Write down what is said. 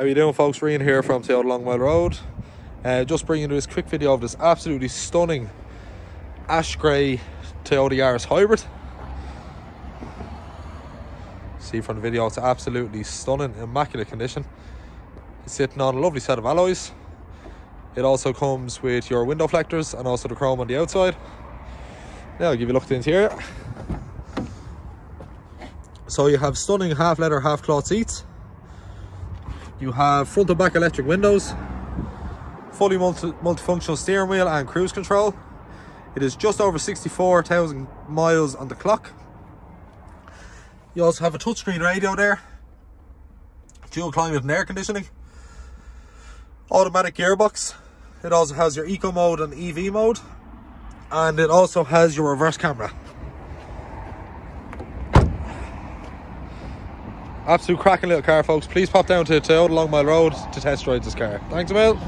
How you doing folks? Ryan here from Toyota Long Mile Road. Uh, just bringing you this quick video of this absolutely stunning ash grey Toyota Yaris Hybrid. See from the video it's absolutely stunning, immaculate condition. It's sitting on a lovely set of alloys. It also comes with your window flectors and also the chrome on the outside. Now I'll give you a look at the interior. So you have stunning half leather, half cloth seats. You have front and back electric windows, fully multi multifunctional steering wheel and cruise control. It is just over 64,000 miles on the clock. You also have a touchscreen radio there, dual climate and air conditioning, automatic gearbox. It also has your eco mode and EV mode, and it also has your reverse camera. Absolute cracking little car, folks. Please pop down to Toyota Long Mile Road to test drive this car. Thanks a mil.